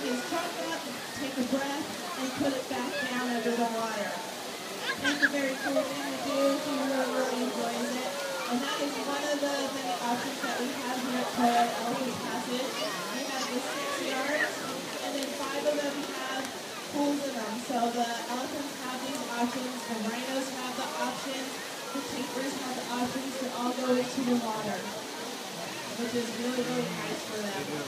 his trunk up, take a breath, and put it back down under the water. It's a very cool thing to do. He really, really enjoys it. And that is one of the many options that we have here at Toyota Elephant Passage. We have the six yards, and then five of them have pools in them. So the elephants have these options, the rhinos have the options, the tapirs have the options to all go into the water, which is really, really nice for them.